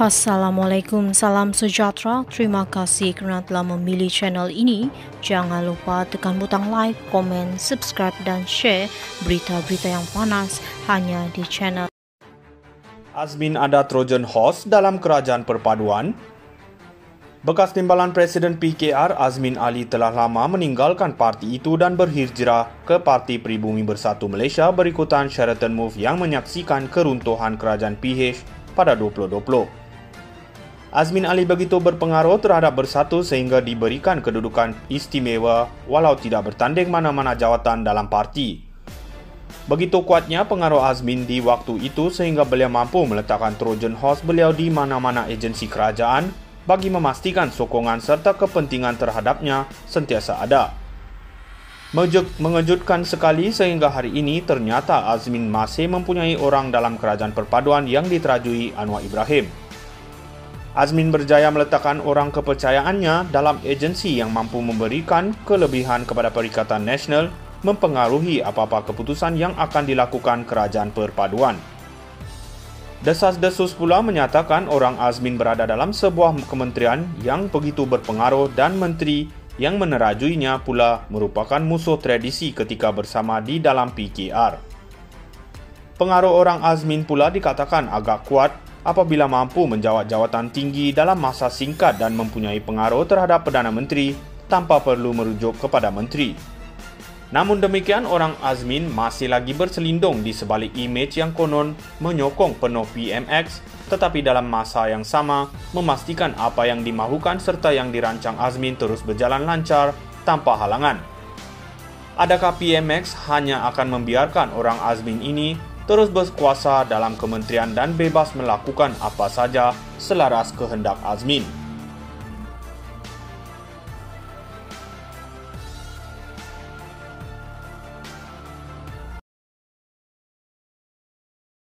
Assalamualaikum, salam sejahtera. Terima kasih kerana telah memilih channel ini. Jangan lupa tekan butang like, komen, subscribe dan share berita-berita yang panas hanya di channel. Azmin ada Trojan Horse dalam kerajaan perpaduan. Bekas timbalan Presiden PKR Azmin Ali telah lama meninggalkan parti itu dan berhijrah ke Parti Pribumi Bersatu Malaysia berikutan Sheraton Move yang menyaksikan keruntuhan kerajaan PH pada 2020. Azmin Ali begitu berpengaruh terhadap bersatu sehingga diberikan kedudukan istimewa walau tidak bertanding mana-mana jawatan dalam parti. Begitu kuatnya pengaruh Azmin di waktu itu sehingga beliau mampu meletakkan Trojan Horse beliau di mana-mana agensi kerajaan bagi memastikan sokongan serta kepentingan terhadapnya sentiasa ada. Mengejutkan sekali sehingga hari ini ternyata Azmin masih mempunyai orang dalam kerajaan perpaduan yang diterajui Anwar Ibrahim. Azmin berjaya meletakkan orang kepercayaannya dalam agensi yang mampu memberikan kelebihan kepada Perikatan Nasional mempengaruhi apa-apa keputusan yang akan dilakukan kerajaan perpaduan. Desas-desus pula menyatakan orang Azmin berada dalam sebuah kementerian yang begitu berpengaruh dan menteri yang menerajuinya pula merupakan musuh tradisi ketika bersama di dalam PKR. Pengaruh orang Azmin pula dikatakan agak kuat apabila mampu menjawat jawatan tinggi dalam masa singkat dan mempunyai pengaruh terhadap Perdana Menteri tanpa perlu merujuk kepada menteri. Namun demikian, orang Azmin masih lagi berselindung di sebalik imej yang konon menyokong penuh PMX tetapi dalam masa yang sama memastikan apa yang dimahukan serta yang dirancang Azmin terus berjalan lancar tanpa halangan. Adakah PMX hanya akan membiarkan orang Azmin ini terus berkuasa dalam kementerian dan bebas melakukan apa saja selaras kehendak Azmin.